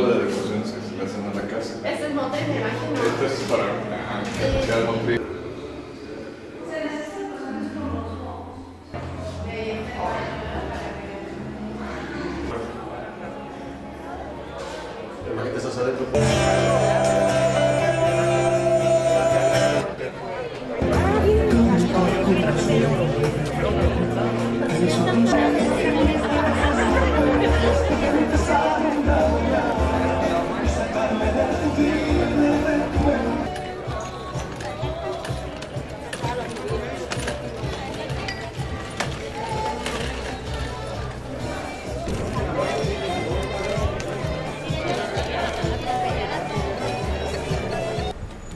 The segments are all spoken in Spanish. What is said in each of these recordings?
de decoraciones que se le hacen a la casa. Este es motel, me imagino. Este es para adentro.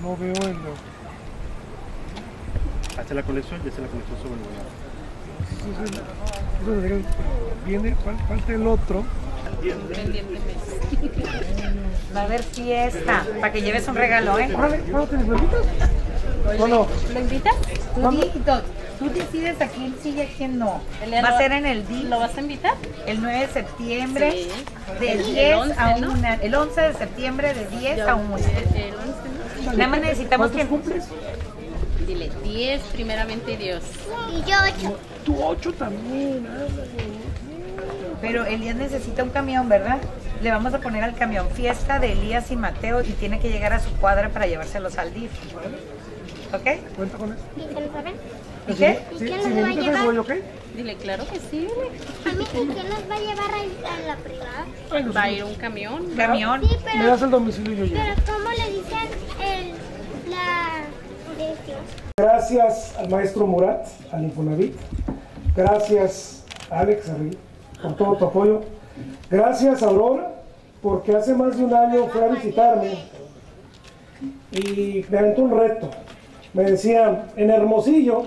No veo el. Hace la conexión, ya se la conectó sobre el lugar. Eso es el- eso es el- Viene, fal- falta el otro. Va a haber fiesta, para que lleves un regalo, ¿eh? Órale, ¿cuándo tienes? ¿O no? ¿Lo invitas? Tú, decides a quién sigue, a quién no. Va a ser en el DIF ¿Lo vas a invitar? el 9 de septiembre Sí. de El 10 11, a ¿no? 1. El 11 de septiembre de 10 a 1. El 11, Nada más necesitamos ¿Cuántos que... cumples? Dile 10, primeramente Dios. Tú ocho también. ándale. Pero Elías necesita un camión, ¿verdad? Le vamos a poner al camión fiesta de Elías y Mateo y tiene que llegar a su cuadra para llevárselos al DIF. ¿Ok? Cuenta con eso. ¿Y Si- qué? Si, quién los va a llevar? ¿yo qué? Dile, claro que sí, dile. A mí, ¿quién nos va a llevar a, la privada? Va a ir un camión. Camión. Sí, Me das el domicilio y yo pero ¿cómo le dicen el, la dirección? Gracias al maestro Murat, al Infonavit. Gracias, Alex, por todo tu apoyo. Gracias, Aurora, porque hace más de un año fue a visitarme y me aventó un reto. Me decía, en Hermosillo,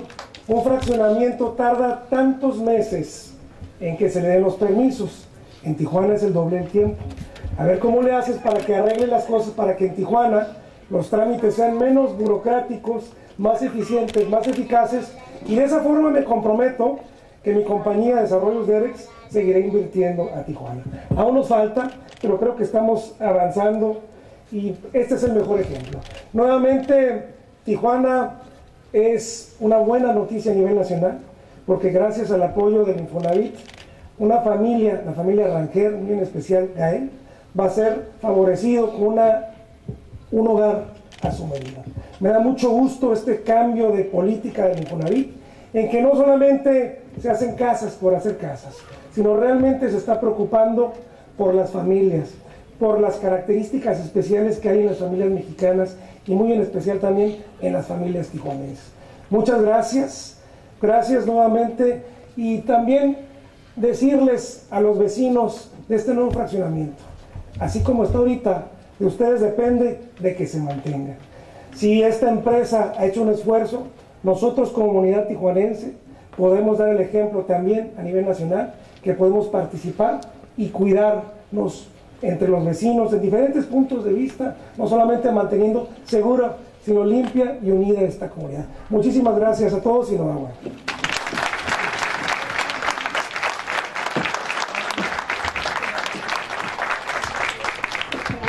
un fraccionamiento tarda tantos meses en que se le den los permisos. En Tijuana es el doble el tiempo. A ver cómo le haces para que arregle las cosas, para que en Tijuana los trámites sean menos burocráticos, más eficientes, más eficaces. Y de esa forma me comprometo que mi compañía de Desarrollos Derex seguirá invirtiendo a Tijuana. Aún nos falta, pero creo que estamos avanzando y este es el mejor ejemplo. Nuevamente, Tijuana es una buena noticia a nivel nacional, porque gracias al apoyo del Infonavit, una familia, la familia Rangel, muy en especial Gael, va a ser favorecido con una, un hogar a su medida. Me da mucho gusto este cambio de política del Infonavit, en que no solamente se hacen casas por hacer casas, sino realmente se está preocupando por las familias, por las características especiales que hay en las familias mexicanas y muy en especial también en las familias tijuanenses. Muchas gracias, gracias nuevamente y también decirles a los vecinos de este nuevo fraccionamiento, así como está ahorita, de ustedes depende de que se mantenga. Si esta empresa ha hecho un esfuerzo, nosotros como comunidad tijuanense podemos dar el ejemplo también a nivel nacional que podemos participar y cuidarnos entre los vecinos en diferentes puntos de vista, no solamente manteniendo segura, sino limpia y unida esta comunidad. Muchísimas gracias a todos y enhorabuena.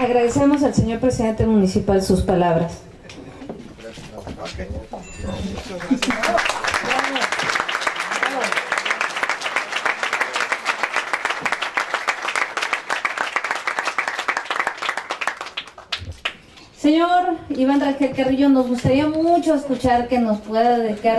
Agradecemos al señor presidente municipal sus palabras. Señor Iván Rangel Carrillo, nos gustaría mucho escuchar que nos pueda dedicar